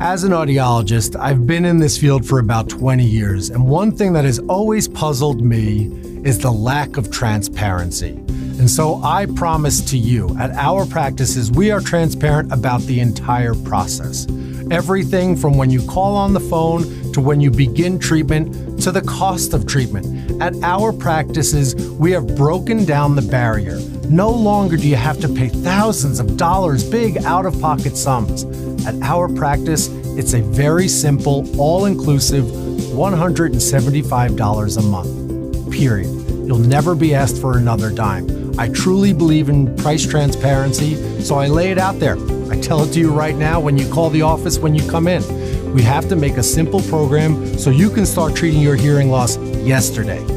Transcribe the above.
As an audiologist, I've been in this field for about 20 years, and one thing that has always puzzled me is the lack of transparency. And so I promise to you, at our practices, we are transparent about the entire process. Everything from when you call on the phone to when you begin treatment to the cost of treatment. At our practices, we have broken down the barrier. No longer do you have to pay thousands of dollars, big out of pocket sums. At our practice, it's a very simple, all inclusive $175 a month. Period. You'll never be asked for another dime. I truly believe in price transparency, so I lay it out there. I tell it to you right now when you call the office when you come in. We have to make a simple program so you can start treating your hearing loss yesterday.